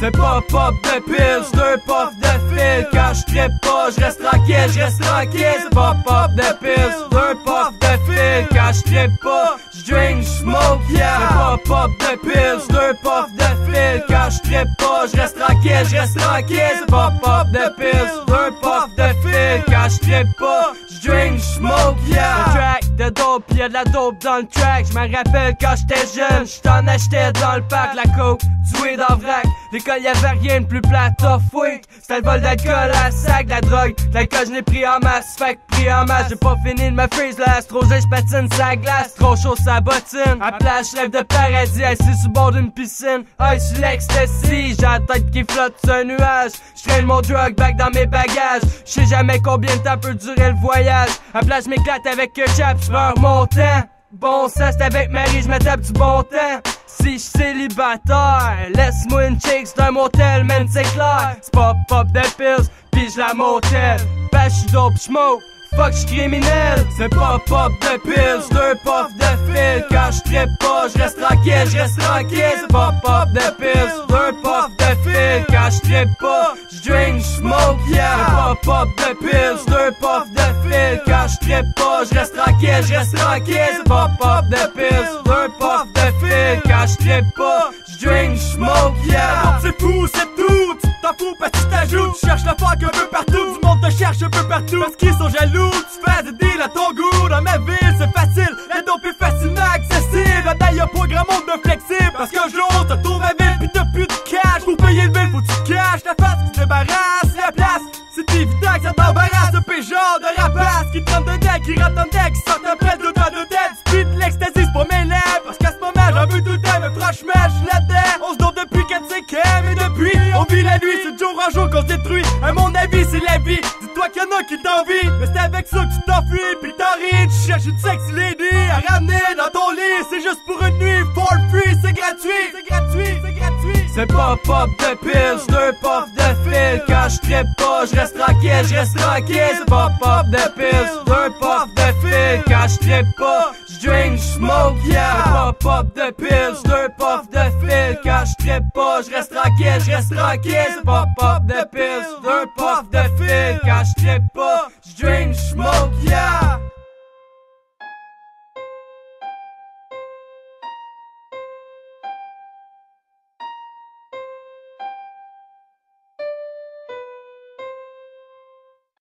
C'est pas pop de pills, deux puff de fil. Quand je pas, je reste tranquille, je reste tranquille. C'est pas pop de pills, deux puff de fil. Quand je pas, je drink, je smoke, yeah. C'est pas pop de pills, deux puff de fil. Quand je pas, je reste tranquille, je reste tranquille. C'est pas pop de pills, deux puff de fil. Quand je pas, je drink, smoke, yeah de dope, y'a de la dope dans le track. Je me rappelle quand j'étais jeune, j't'en achetais dans le parc la coke, du dans vrac. L'école y'avait rien de plus plat, week. C'était le vol d'alcool à sac, la drogue. L'alcool j'n'ai pris en masse, fait pris en masse. J'ai pas fini de ma freeze là, trop j'patine sa glace, trop chaud sa bottine. À place, rêve de paradis, assis sous bord d'une piscine. Hey, sur l'ecstasy, j'ai la tête qui flotte sur un nuage. J'traîne mon drug back dans mes bagages. J'sais jamais combien de temps peut durer le voyage. À place, m'éclate avec un chap, j'meurs Bon, c'est avec Marie, j'me tape du bon temps. Si j'suis célibataire, laisse-moi une c'est un motel, man, c'est clair. C'est pop pop de pills, pis la motel. Bah j'suis dope. Fuck, j'suis criminel, c'est pas pop de pills, deux puff de fil. Quand j'trippe pas, j'reste tranquille, j'reste tranquille. J'trippe pas, j'reste tranquille, j'reste tranquille. C'est pas pop de pills, deux puff de fil. Quand j'trippe pas, j'drink, j'smoke, yeah. C'est fou, c'est tout, t'en fous parce que tu t'ajoutes. Tu cherches la fuck un peu partout, du monde te cherche un peu partout. Parce qu'ils sont jaloux, tu fais des qui te de deck, qui rentre en deck, sort après de temps de tête. Speed c'est pas mes lèvres. Parce qu'à ce moment, j'en veux tout mais franchement, j'suis là-dedans. On se donne depuis 4 5 et depuis, on vit la nuit, c'est jour en jour qu'on se détruit. À mon avis, c'est la vie. Dis-toi qu'il y en a qui t'envient, mais c'est avec ça que tu t'enfuis, pis t'en ris, tu cherches une sexy lady à ramener dans ton lit. C'est juste pour une nuit, for free, c'est gratuit, c'est gratuit, c'est gratuit. C'est pas pop de pills, deux puff de j'trippe pas, j'reste tranquille, j'reste tranquille. C'est pas pop de pills, deux puff de fil. Quand j'trippe pas, j'drink, j'smoke, yeah. C'est pas pop de pills, deux puff de fil. Quand j'trippe pas, j'reste tranquille, j'reste tranquille. C'est pas pop de pills, deux puff de fil. Quand j'trippe pas, j'drink, j'smoke, yeah